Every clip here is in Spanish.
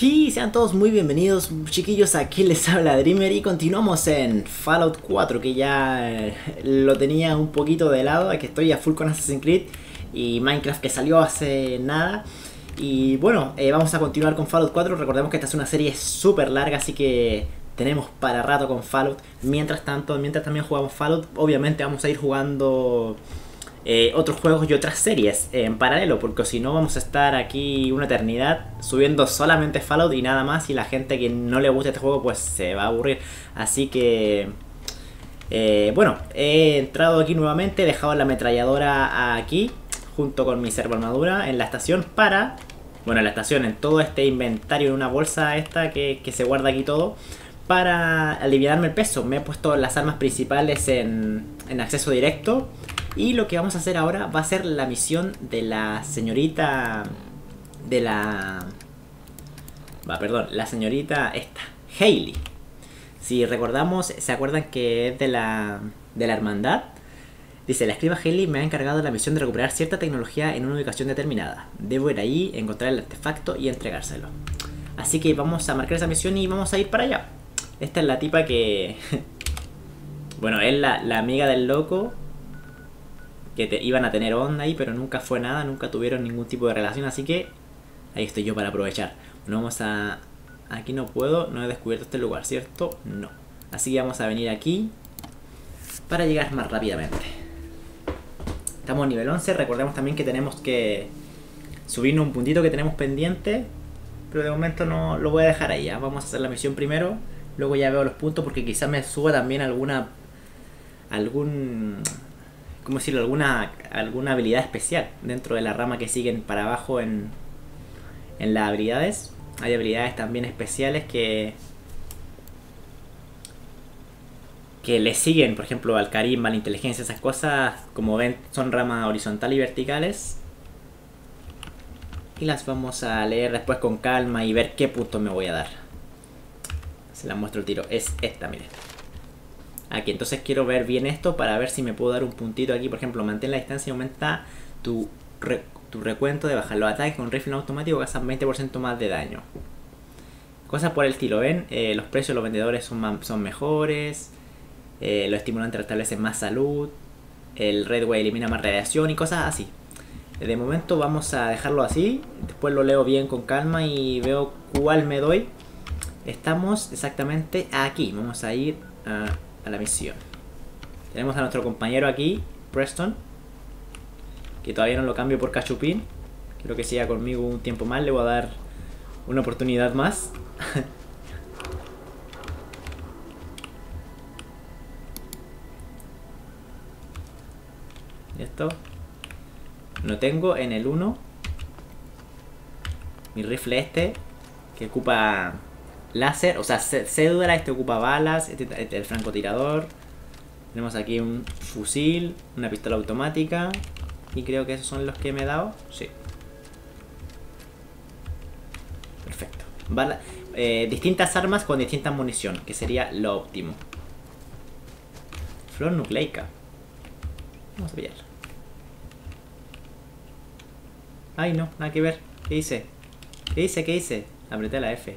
Y sean todos muy bienvenidos, chiquillos, aquí les habla Dreamer y continuamos en Fallout 4, que ya eh, lo tenía un poquito de lado, que estoy a full con Assassin's Creed y Minecraft que salió hace nada. Y bueno, eh, vamos a continuar con Fallout 4, recordemos que esta es una serie súper larga, así que tenemos para rato con Fallout. Mientras tanto, mientras también jugamos Fallout, obviamente vamos a ir jugando eh, otros juegos y otras series en paralelo, porque si no vamos a estar aquí una eternidad subiendo solamente Fallout y nada más, y la gente que no le gusta este juego pues se va a aburrir. Así que... Eh, bueno, he entrado aquí nuevamente, he dejado la ametralladora aquí, junto con mi servo armadura, en la estación para... Bueno, en la estación, en todo este inventario, en una bolsa esta que, que se guarda aquí todo, para aliviarme el peso. Me he puesto las armas principales en, en acceso directo y lo que vamos a hacer ahora va a ser la misión de la señorita... De la... Va, perdón, la señorita esta, Hailey. Si recordamos, ¿se acuerdan que es de la, de la hermandad? Dice, la escriba Hailey me ha encargado la misión de recuperar cierta tecnología en una ubicación determinada. Debo ir ahí, encontrar el artefacto y entregárselo. Así que vamos a marcar esa misión y vamos a ir para allá. Esta es la tipa que... bueno, es la, la amiga del loco que iban a tener onda ahí, pero nunca fue nada, nunca tuvieron ningún tipo de relación, así que ahí estoy yo para aprovechar. Bueno, vamos a... Aquí no puedo, no he descubierto este lugar, ¿cierto? No. Así que vamos a venir aquí para llegar más rápidamente. Estamos a nivel 11, recordemos también que tenemos que subirnos un puntito que tenemos pendiente, pero de momento no lo voy a dejar ahí, vamos a hacer la misión primero, luego ya veo los puntos porque quizás me suba también alguna algún ¿cómo decirlo? Alguna, alguna habilidad especial dentro de la rama que siguen para abajo en, en las habilidades. Hay habilidades también especiales que que le siguen, por ejemplo, al carisma, a la inteligencia, esas cosas, como ven, son ramas horizontal y verticales. Y las vamos a leer después con calma y ver qué punto me voy a dar. Se la muestro el tiro. Es esta, miren. Aquí, entonces quiero ver bien esto para ver si me puedo dar un puntito aquí. Por ejemplo, mantén la distancia y aumenta tu, tu recuento de bajar los ataques con rifle automático hacen 20% más de daño. Cosas por el estilo, ¿ven? Eh, los precios de los vendedores son, son mejores. Eh, los estimulantes restablecen más salud. El Redway elimina más radiación y cosas así. De momento vamos a dejarlo así. Después lo leo bien con calma y veo cuál me doy. Estamos exactamente aquí. Vamos a ir a la misión. Tenemos a nuestro compañero aquí, Preston, que todavía no lo cambio por Cachupín. Quiero que siga conmigo un tiempo más, le voy a dar una oportunidad más. ¿Y esto? No tengo en el 1 mi rifle este que ocupa láser, o sea, cédula, este ocupa balas, este, este, el francotirador. Tenemos aquí un fusil, una pistola automática. Y creo que esos son los que me he dado. Sí. Perfecto. Eh, distintas armas con distinta munición, que sería lo óptimo. Flor nucleica. Vamos a pillarla. Ay, no, nada que ver. ¿Qué hice? ¿Qué hice? ¿Qué hice? Apreté la F.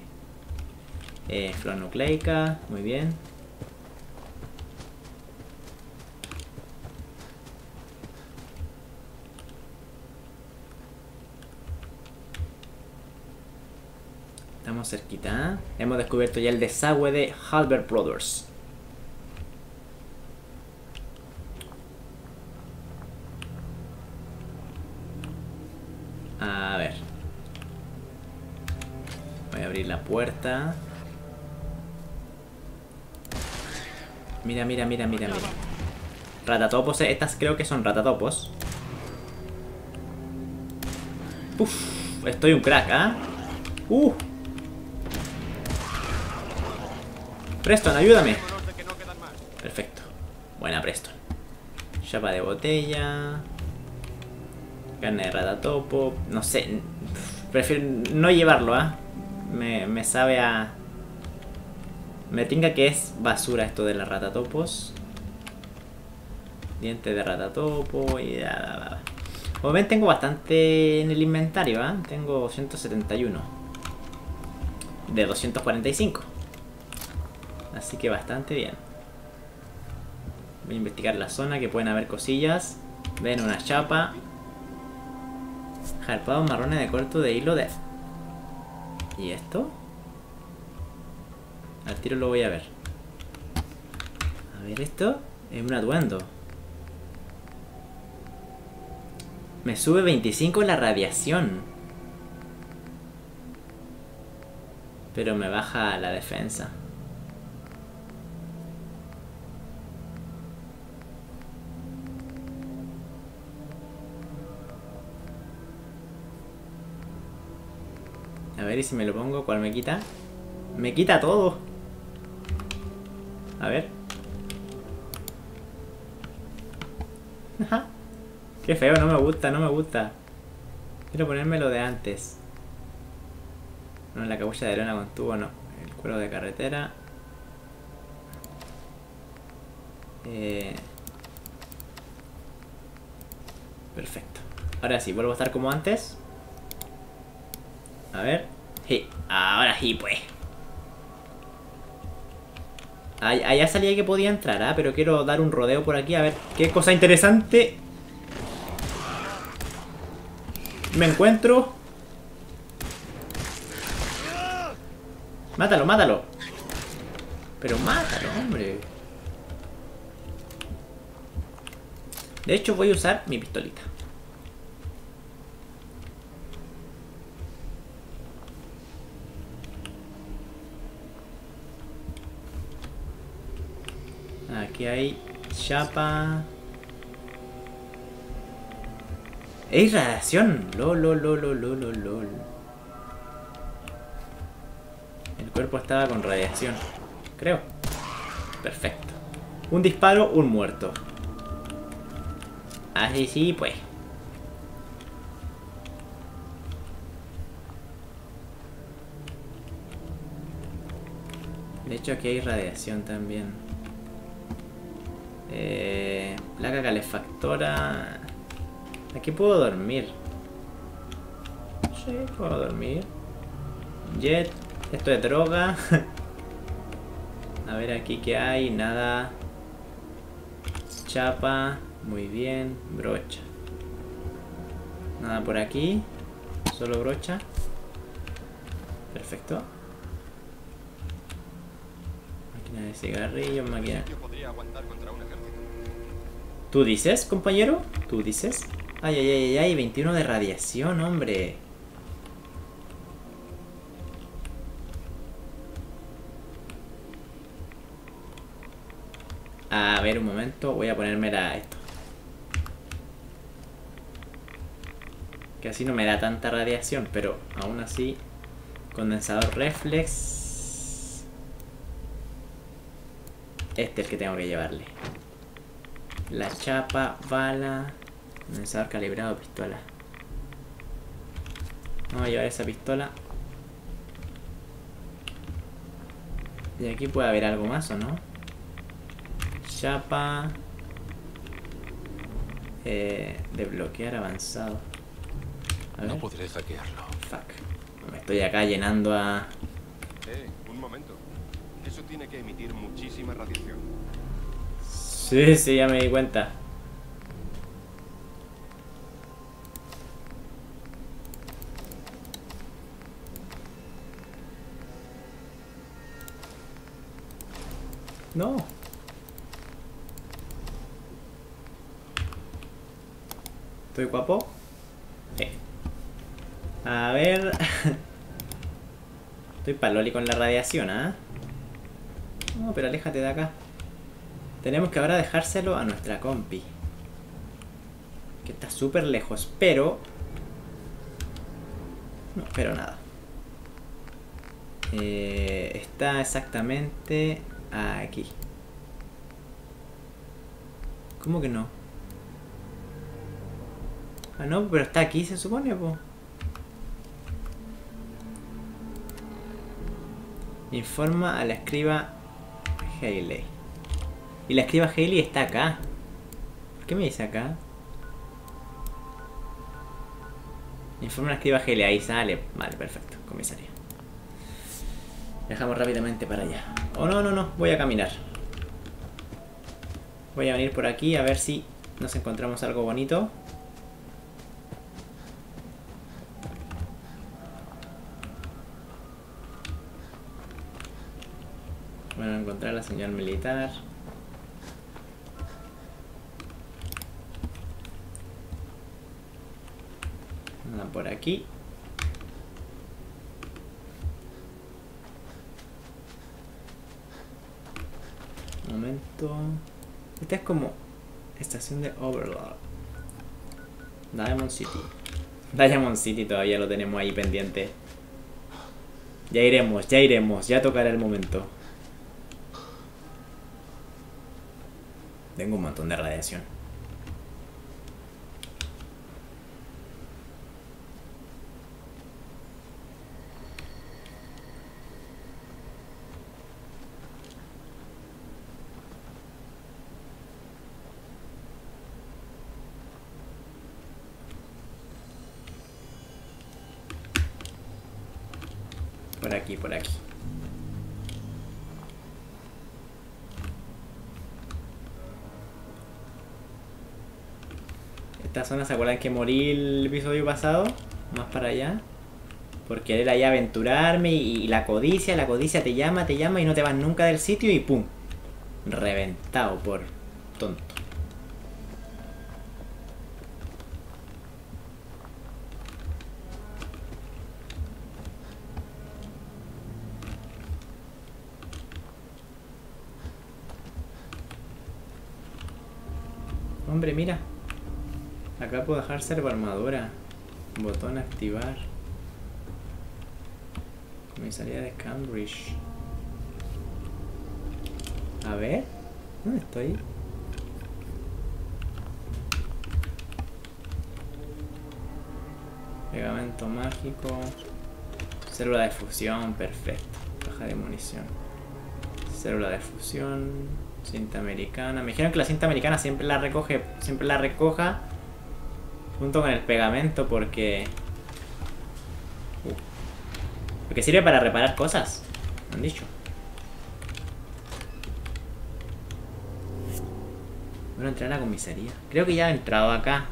Eh, flor nucleica, muy bien. Estamos cerquita. Hemos descubierto ya el desagüe de Halbert Brothers. A ver. Voy a abrir la puerta. Mira, mira, mira, mira, mira. Ratatopos, eh, estas creo que son ratatopos. Uf, estoy un crack, ¿ah? Uh. Preston, ayúdame. Perfecto. Buena, Preston. Chapa de botella. Carne de ratatopo. No sé. Prefiero no llevarlo, ¿ah? Me, me sabe a... Me tinga que es basura esto de la ratatopos. Diente de ratatopo y... Da, Como ven tengo bastante en el inventario, ¿eh? Tengo 171. de 245. Así que bastante bien. Voy a investigar la zona, que pueden haber cosillas. Ven una chapa. Jarpados marrones de corto de hilo de... ¿Y esto? Al tiro lo voy a ver. A ver esto. Es un atuendo. Me sube 25 la radiación. Pero me baja la defensa. A ver, y si me lo pongo, ¿cuál me quita? Me quita todo. A ver. Qué feo, no me gusta, no me gusta. Quiero ponerme lo de antes. No, la cabulla de lona con tubo no. El cuero de carretera. Eh... Perfecto. Ahora sí, vuelvo a estar como antes. A ver. Sí, ahora sí, pues. Allá salía que podía entrar, ¿ah? pero quiero dar un rodeo por aquí a ver qué cosa interesante me encuentro. Mátalo, mátalo. Pero mátalo, hombre. De hecho voy a usar mi pistolita. Hay chapa. Es radiación. Lol, lol, lol, lol, lol. El cuerpo estaba con radiación. Creo. Perfecto. Un disparo, un muerto. Así sí, pues. De hecho aquí hay radiación también. Eh, placa calefactora. Aquí puedo dormir. Sí, puedo dormir. Jet. Esto es droga. A ver aquí qué hay. Nada. Chapa. Muy bien. Brocha. Nada por aquí. Solo brocha. Perfecto. Máquina de cigarrillos, máquina. ¿Tú dices, compañero? ¿Tú dices? Ay, ay, ay, ay, 21 de radiación, hombre. A ver, un momento, voy a ponerme la esto. Que así no me da tanta radiación, pero aún así... Condensador reflex... Este es el que tengo que llevarle. La chapa, bala... Condensador calibrado, pistola. Vamos a llevar esa pistola. Y aquí puede haber algo más, ¿o no? Chapa. Eh, desbloquear avanzado. A ver. No podré hackearlo. Fuck. Me estoy acá llenando a... Eh, un momento. Eso tiene que emitir muchísima radiación. Sí, sí, ya me di cuenta. No. ¿Estoy guapo? Sí. A ver... Estoy paloli con la radiación, ¿ah? No, pero aléjate de acá. Tenemos que ahora dejárselo a nuestra compi. Que está súper lejos, pero... No, pero nada. Eh, está exactamente aquí. ¿Cómo que no? Ah, no, pero está aquí, se supone, po. Informa a la escriba Haley. Y la escriba Haley está acá. ¿Por qué me dice acá? Informa la escriba Haley, ahí sale. Vale, perfecto, comisaría. Dejamos rápidamente para allá. Oh, no, no, no. Voy a caminar. Voy a venir por aquí a ver si nos encontramos algo bonito. Bueno, encontrar la señal militar. Nada por aquí. Momento. Esta es como estación de Overlord. Diamond City. Diamond City todavía lo tenemos ahí pendiente. Ya iremos, ya iremos, ya tocará el momento. Tengo un montón de radiación. Por aquí, por aquí. Esta zona, ¿se acuerdan que morí el episodio pasado? Más para allá. Por querer ahí aventurarme y la codicia, la codicia te llama, te llama y no te vas nunca del sitio y ¡pum! Reventado por tonto. Hombre, mira. Acá puedo dejar servo armadura. Botón activar. Comisaría de Cambridge. A ver. ¿Dónde estoy? Pegamento mágico. Célula de fusión, perfecto. Caja de munición. Célula de fusión. Cinta americana. Me dijeron que la cinta americana siempre la recoge. Siempre la recoja. Junto con el pegamento porque. Uh, porque sirve para reparar cosas. Me han dicho. Bueno, entrar a la comisaría. Creo que ya he entrado acá.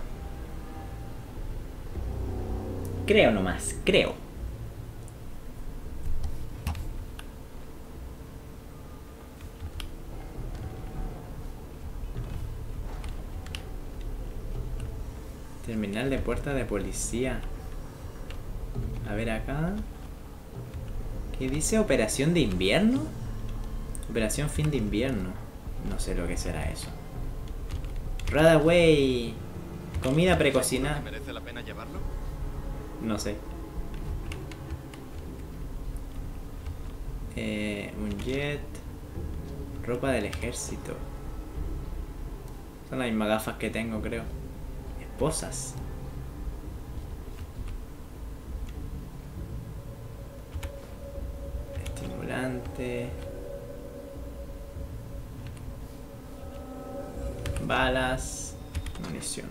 Creo nomás, creo. Terminal de puerta de policía. A ver acá. ¿Qué dice? ¿Operación de invierno? Operación fin de invierno. No sé lo que será eso. Radaway. Comida precocinada. ¿Merece la pena llevarlo? No sé. Eh, un jet. Ropa del ejército. Son las mismas gafas que tengo, creo. Estimulante. Balas. Munición.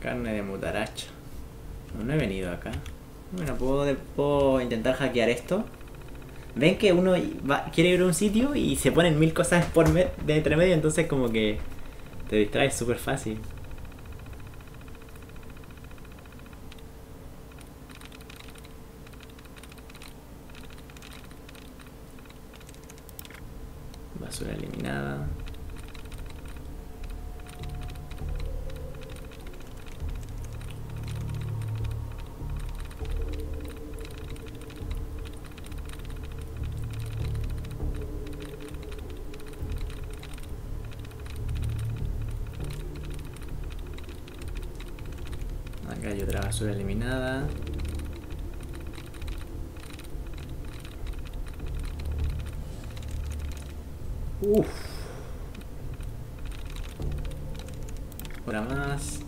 Carne de mutaracha. No, no he venido acá. Bueno, ¿puedo, puedo intentar hackear esto. Ven que uno quiere ir a un sitio y se ponen mil cosas por de entre medio, entonces como que te distraes súper fácil. Basura eliminada. Acá hay otra basura eliminada. Uf. Otra más.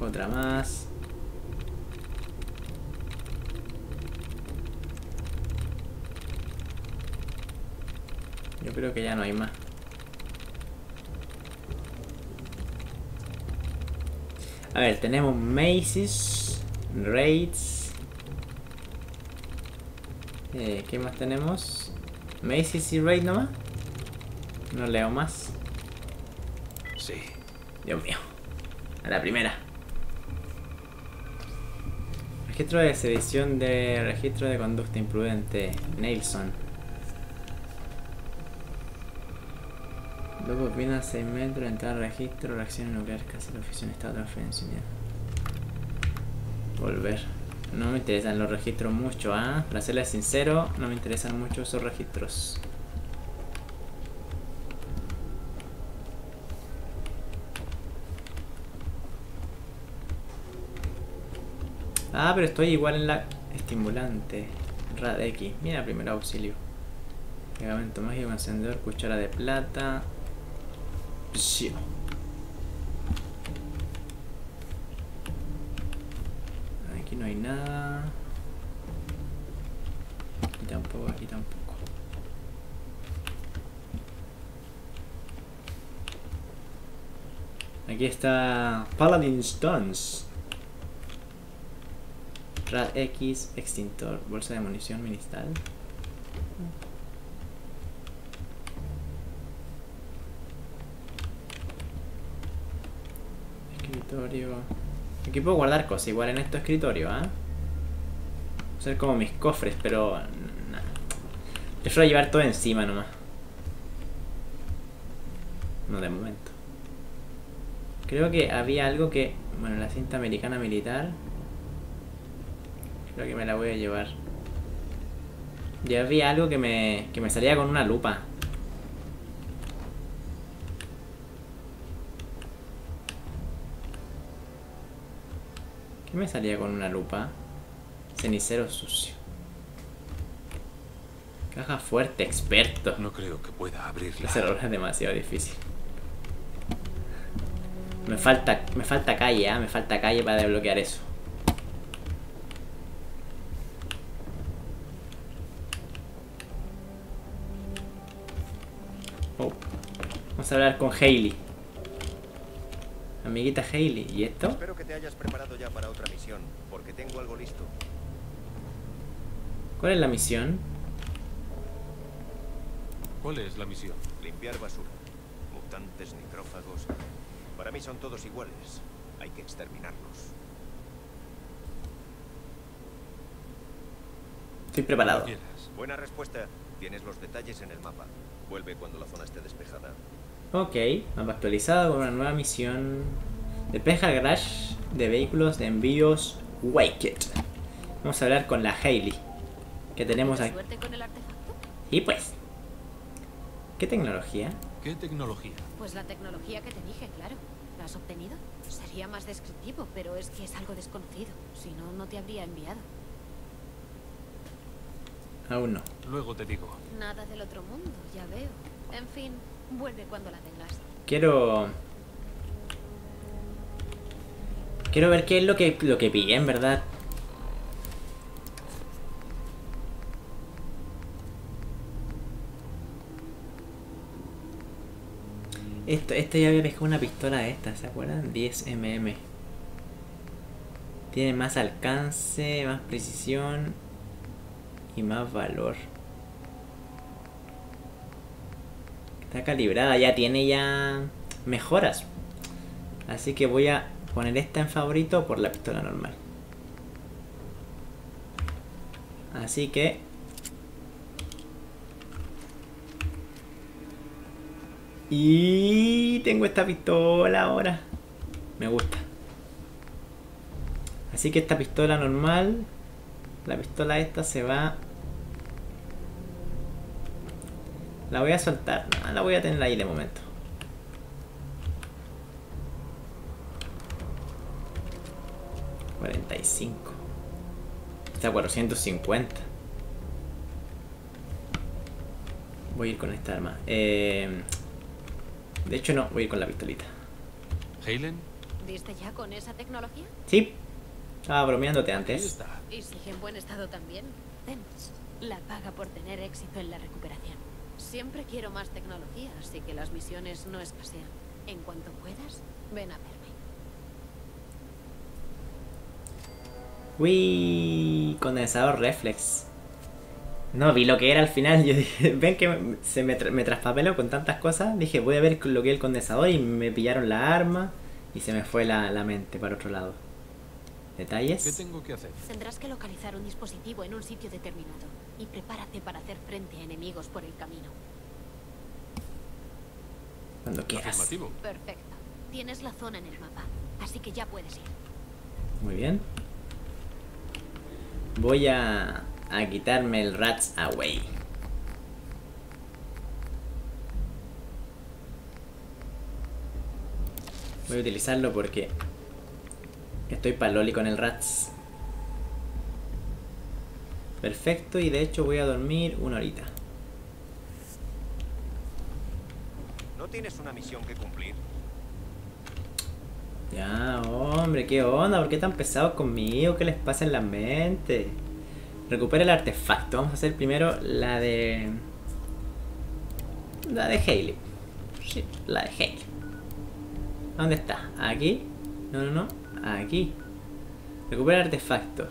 Otra más. Yo creo que ya no hay más. A ver, tenemos Macy's. Raids. Eh, ¿Qué más tenemos? Macy's y Raid nomás. No leo más. Sí. Dios mío. A la primera. Registro de sedición de registro de conducta imprudente. Nelson. Luego viene a 6 metros, entrar al registro, reacción nuclear, casi la oficina estado de transferencia. Volver. No me interesan los registros mucho, ¿ah? Para serles sincero, no me interesan mucho esos registros. Ah, pero estoy igual en la estimulante. Rad. Mira, primer auxilio. Pegamento mágico, encendedor, cuchara de plata. Aquí no hay nada. Aquí tampoco, aquí tampoco. Aquí está Paladin Stones. Rad X, extintor, bolsa de munición ministal. Escritorio. Aquí puedo guardar cosas igual en este escritorio, ¿ah? Ser como mis cofres, pero. nah. Prefiero llevar todo encima nomás. No de momento. Creo que había algo que. Bueno, la cinta americana militar. Creo que me la voy a llevar. Ya había algo que me, que me salía con una lupa. ¿Qué me salía con una lupa? Cenicero sucio. Caja fuerte, experto. No creo que pueda abrirla. Ese error es demasiado difícil. Me falta, me falta calle, ¿ah? me falta calle para desbloquear eso. Oh. Vamos a hablar con Hailey. Amiguita Hailey, ¿y esto? Espero que te hayas preparado ya para otra misión, porque tengo algo listo. ¿Cuál es la misión? ¿Cuál es la misión? Limpiar basura. Mutantes, necrófagos. Para mí son todos iguales. Hay que exterminarlos. Estoy preparado. Buena respuesta. Tienes los detalles en el mapa. Vuelve cuando la zona esté despejada. Ok, mapa actualizado con una nueva misión. Despeja el garage de vehículos de envíos Waked. Vamos a hablar con la Hailey. Que tenemos aquí. ¿Suerte con el artefacto? Y pues. ¿Qué tecnología? ¿Qué tecnología? Pues la tecnología que te dije, claro. ¿La has obtenido? Sería más descriptivo, pero es que es algo desconocido. Si no, no te habría enviado. Aún no. Luego te digo. Nada del otro mundo, ya veo. En fin, vuelve cuando la tengas. Quiero. Quiero ver qué es lo que, lo que pillé, en verdad. Esto, esto ya había pescado una pistola de esta, ¿se acuerdan? 10 mm. Tiene más alcance, más precisión y más valor. Está calibrada, ya tiene ya mejoras. Así que voy a poner esta en favorito por la pistola normal. Así que... Y tengo esta pistola ahora. Me gusta. Así que esta pistola normal, la pistola esta se va... La voy a soltar, no, la voy a tener ahí de momento. $45 Está a 450 Voy a ir con esta arma. Eh, de hecho no, voy a ir con la pistolita. ¿Halen? ¿Diste ya con esa tecnología? Sí. Estaba bromeándote antes. está. Y sigue en buen estado también. Ten, la paga por tener éxito en la recuperación. Siempre quiero más tecnología, así que las misiones no escasean. En cuanto puedas, ven a verme. Uy, condensador reflex. No vi lo que era al final. Yo dije, ven que me- se me, tra- me traspapeló con tantas cosas. Dije, voy a ver lo que es el condensador y me pillaron la arma y se me fue la, la mente para otro lado. ¿Qué ¿Detalles? tengo que hacer? Tendrás que localizar un dispositivo en un sitio determinado y prepárate para hacer frente a enemigos por el camino. Cuando quieras. Afirmativo. Perfecto. Tienes la zona en el mapa, así que ya puedes ir. Muy bien. Voy a, a quitarme el Rats Away. Voy a utilizarlo porque estoy paloli con el Rats. Perfecto, y de hecho voy a dormir una horita. ¿No tienes una misión que cumplir? Ya, hombre, ¿qué onda? ¿Por qué tan pesados conmigo? ¿Qué les pasa en la mente? Recupera el artefacto. Vamos a hacer primero la de... La de Haley. Sí, la de Haley. ¿Dónde está? ¿Aquí? No, no, no. Aquí. Recupera el artefacto.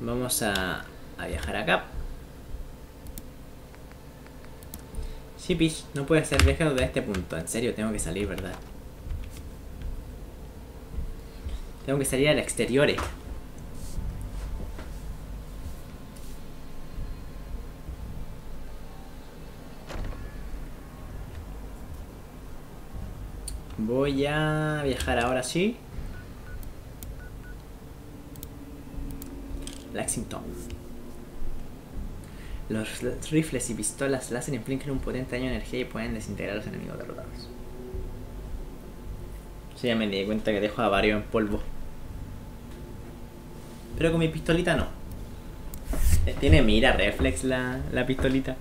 Vamos a, a viajar acá. Peach, no puede ser viaje desde este punto. En serio, tengo que salir, ¿verdad? Tengo que salir al exterior. eh. Voy a viajar ahora sí. Lexington. Los rifles y pistolas láser infligen un potente daño de energía y pueden desintegrar a los enemigos derrotados. Sí, ya me di cuenta que dejo a varios en polvo. Pero con mi pistolita no. Eh, Tiene mira reflex la, la pistolita.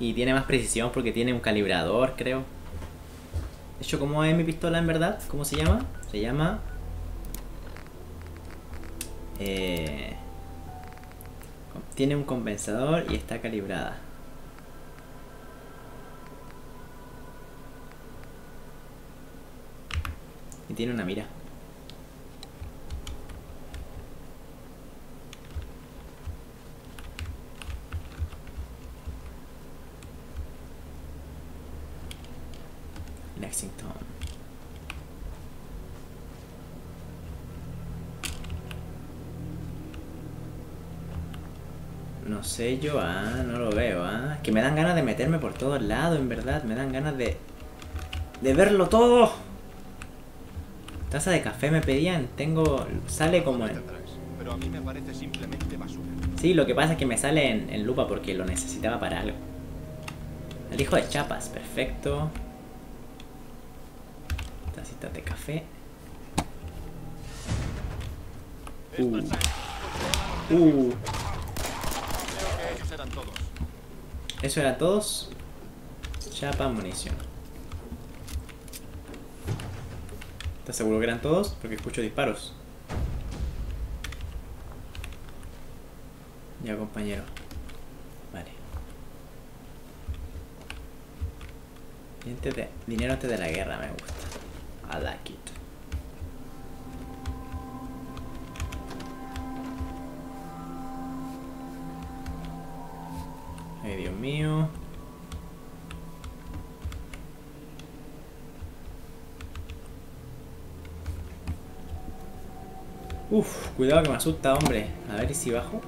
Y tiene más precisión porque tiene un calibrador, creo. De hecho, ¿cómo es mi pistola en verdad? ¿Cómo se llama? Se llama... Eh, tiene un compensador y está calibrada. Y tiene una mira. Lexington. No sé yo, ah, no lo veo, ah. Que me dan ganas de meterme por todos lados, en verdad. Me dan ganas de... De verlo todo. Taza de café me pedían. Tengo... Sale como en... Atrás, Pero a mí me parece simplemente basura. Sí, lo que pasa es que me sale en, en lupa porque lo necesitaba para algo. El hijo de chapas, perfecto. Tacitas de café. Uh. Uh. Eran todos. Eso era todos. Chapa, munición. ¿Estás seguro que eran todos? Porque escucho disparos. Ya, compañero. Vale. De- dinero antes de la guerra me gusta. I like it. Mío. Uf, cuidado que me asusta, hombre. A ver ¿y si bajo.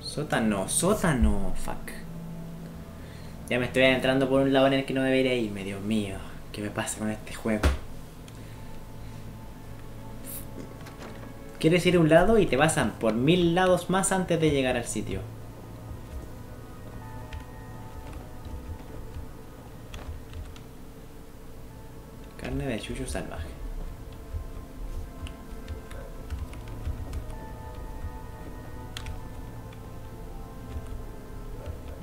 Sótano, sótano, fuck. Ya me estoy entrando por un lado en el que no debería irme, Dios mío. ¿Qué me pasa con este juego? Quieres ir a un lado y te pasan por mil lados más antes de llegar al sitio. Carne de chucho salvaje.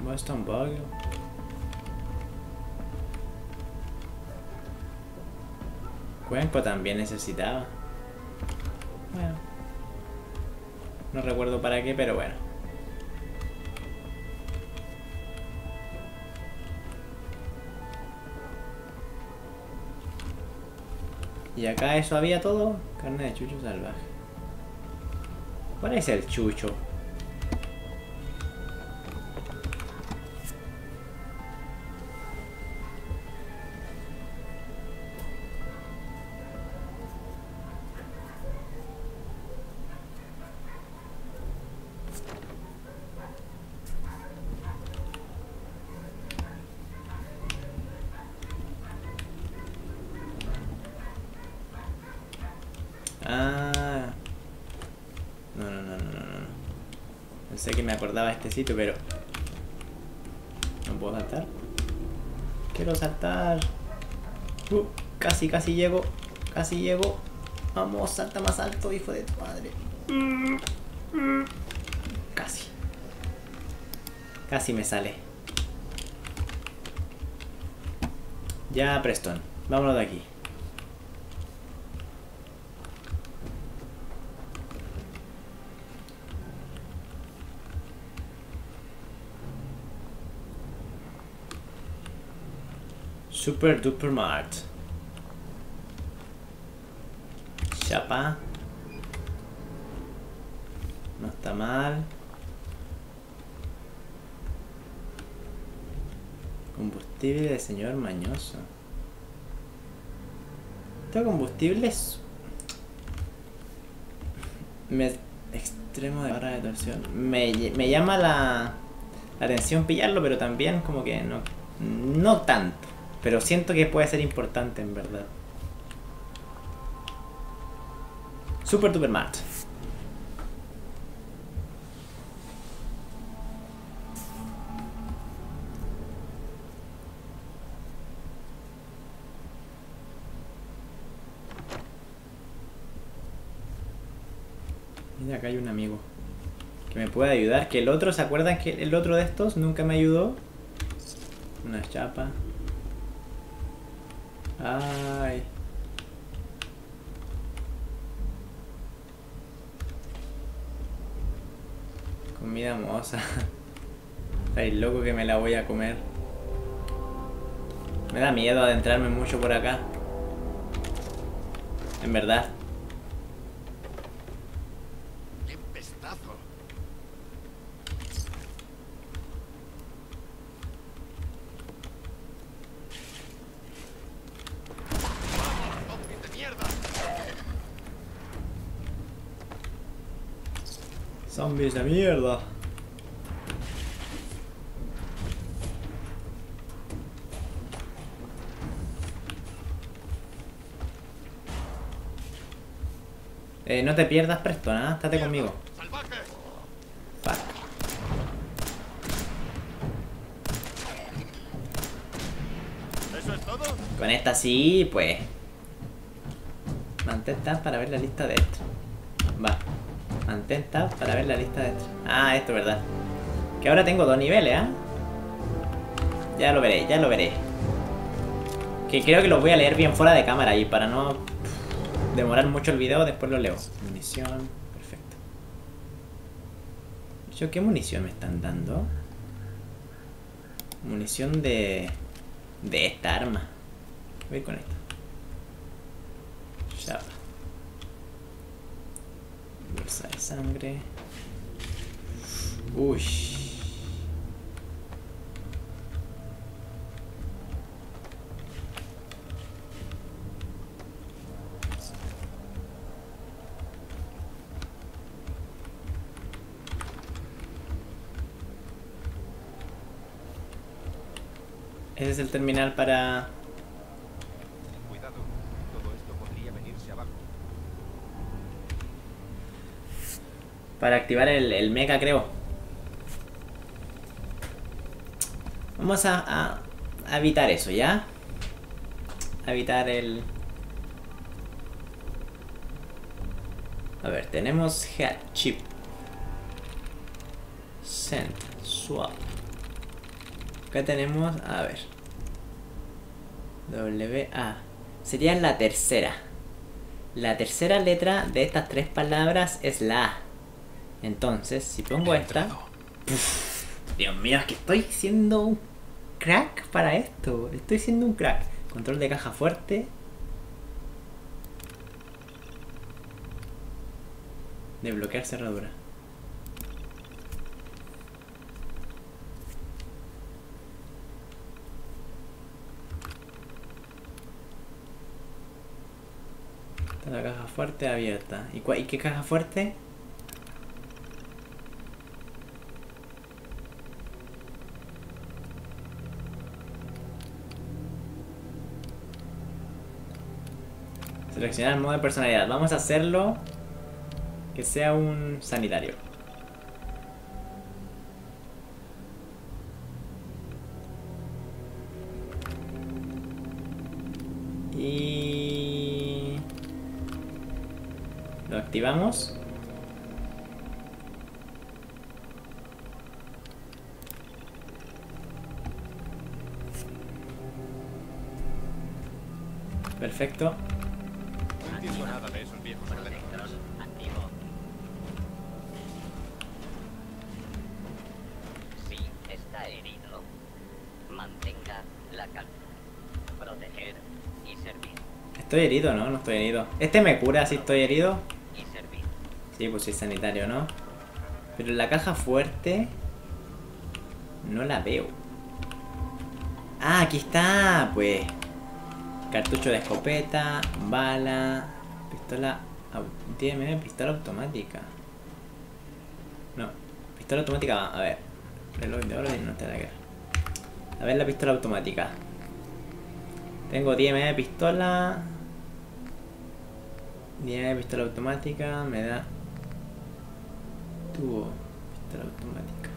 Boston Bug. Cuenco también necesitaba. No recuerdo para qué, pero bueno. Y acá eso había todo. Carne de chucho salvaje. ¿Cuál es el chucho? Pensé que me acordaba de este sitio, pero... ¿No puedo saltar? Quiero saltar. Uh, casi, casi llego. Casi llego. Vamos, salta más alto, hijo de tu madre. Casi. Casi me sale. Ya, Preston. Vámonos de aquí. Super Duper Mart. Chapa. No está mal. Combustible de señor mañoso. Este combustible es... Me... Extremo de barra de torsión. Me, me llama la, la atención pillarlo, pero también como que no... No tanto. Pero siento que puede ser importante en verdad. Super Duper Mart. Mira, acá hay un amigo que me puede ayudar. Que el otro, ¿se acuerdan que el otro de estos nunca me ayudó? Una chapa. Ay. Comida moza. Estáis loco que me la voy a comer. Me da miedo adentrarme mucho por acá. En verdad. ¡Qué pestazo! ¡Zombies de mierda! Zombies de mierda. Eh, no te pierdas, Preston, ¿ah? Estate conmigo. ¿Eso es todo? Con esta sí, pues. Mantén para ver la lista de esto. Mantén para ver la lista de. Ah, esto es verdad. Que ahora tengo dos niveles, ¿ah? Ya lo veré, ya lo veré. Que creo que los voy a leer bien fuera de cámara y para no demorar mucho el video, después lo leo. Munición, perfecto. ¿Yo qué munición me están dando? Munición de... De esta arma. Voy con esto. Chapa. Bolsa de sangre. Uy. Ese es el terminal para Cuidado, todo esto podría venirse abajo. Para activar el, el mecha, creo. Vamos a, a- evitar eso, ¿ya? A evitar el... A ver, tenemos head chip. Send, swap. Acá tenemos, a ver. WA. Sería la tercera. La tercera letra de estas tres palabras es la A. Entonces, si pongo esta... Dios mío, es que estoy siendo un crack para esto. Estoy siendo un crack. Control de caja fuerte. Desbloquear cerradura. La caja fuerte abierta. ¿Y, ¿Y qué caja fuerte? Seleccionar el modo de personalidad. Vamos a hacerlo que sea un sanitario. Y lo activamos. Perfecto. Eléctricos. Activo. Si está herido, mantenga la calma. Proteger y servir. Estoy herido, ¿no? No estoy herido. Este me cura si estoy herido. Sí, pues sí sanitario, ¿no? Pero la caja fuerte... No la veo. Ah, aquí está, pues. Cartucho de escopeta, bala, pistola... au- Tiene pistola automática. No, pistola automática, a ver. Reloj de y no está la guerra. A ver la pistola automática. Tengo 10 de pistola. 10 de pistola automática. Me da. Tuvo pistola automática.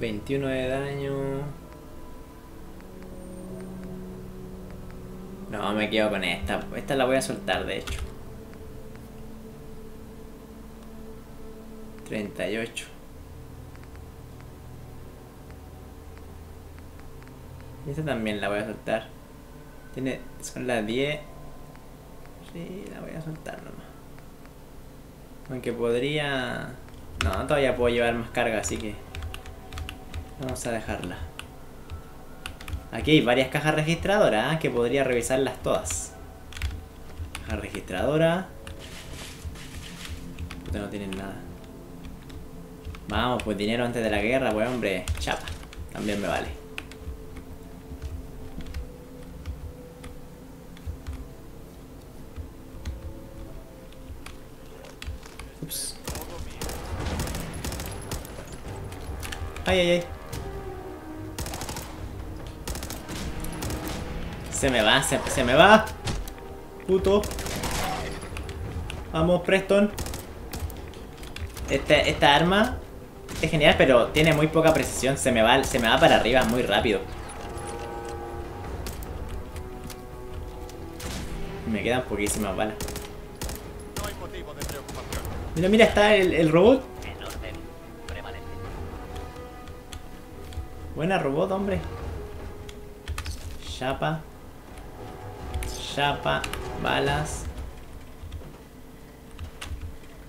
Veintiuno de daño. No, me quedo con esta. Esta la voy a soltar, de hecho. 38. Y esta también la voy a soltar. Tiene. Son las 10. Sí, la voy a soltar nomás. Aunque podría. No, todavía puedo llevar más carga, así que. Vamos a dejarla. Aquí hay varias cajas registradoras ¿eh? que podría revisarlas todas. Caja registradora. No tienen nada. Vamos, pues dinero antes de la guerra, pues hombre. Chapa. También me vale. Ups. Ay, ay, ay. Se me va, se, me va. Puto. Vamos, Preston. Este, esta arma es genial, pero tiene muy poca precisión. Se me va, se me va para arriba muy rápido. Me quedan poquísimas balas. Mira, mira, está el, el robot. Buena robot, hombre. Chapa. Chapa. Balas.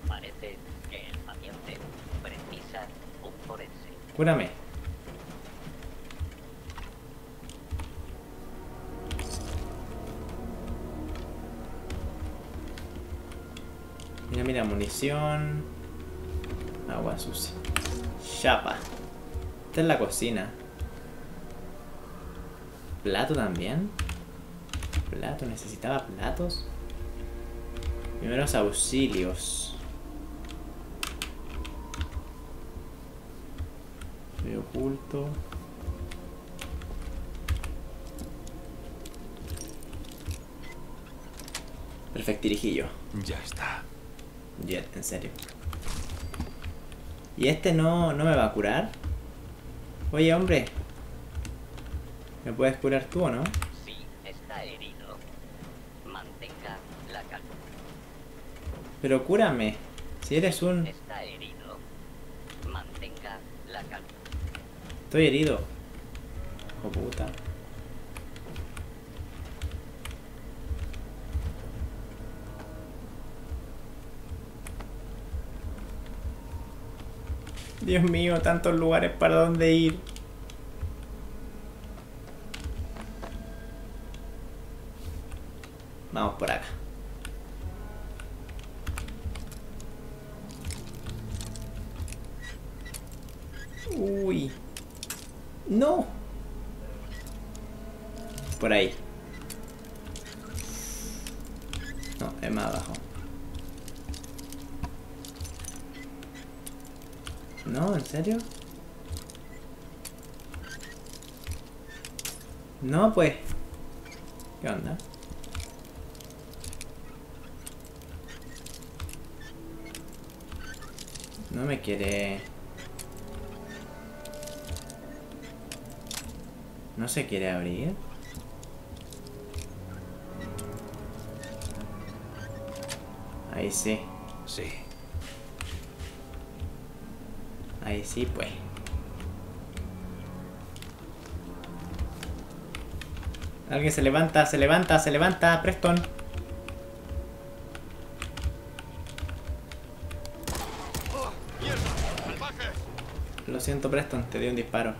Parece que el paciente precisa un forense. Cúrame. Mira, mira, munición. Agua sucia. Chapa. Esta es la cocina. ¿Plato también? Plato, necesitaba platos. Primeros auxilios. Soy oculto. Perfectirijillo. Ya está. Jet, en serio. ¿Y este no, no me va a curar? Oye, hombre. ¿Me puedes curar tú o no? Si está herido, mantenga la calma. Pero cúrame. Si eres un... Está herido, mantenga la calma. Estoy herido. Puta. Dios mío, tantos lugares para donde ir. Vamos por acá. Uy. No. Por ahí. No, es más abajo. No, ¿en serio? No, pues. ¿Qué onda? No me quiere... No se quiere abrir. Ahí sí. Sí. Ahí sí, pues. Alguien se levanta, se levanta, se levanta, Preston. Lo siento, Preston, te di un disparo.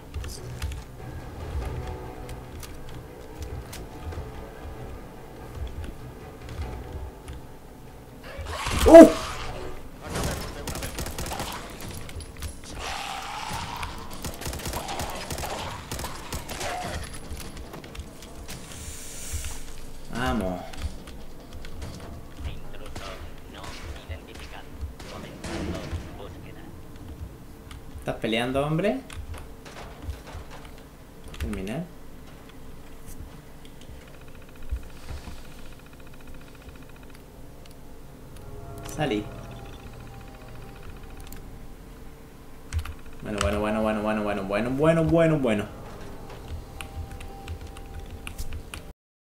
¿Estás peleando, hombre? Terminar. Salí. Bueno, bueno, bueno, bueno, bueno, bueno, bueno, bueno, bueno, bueno.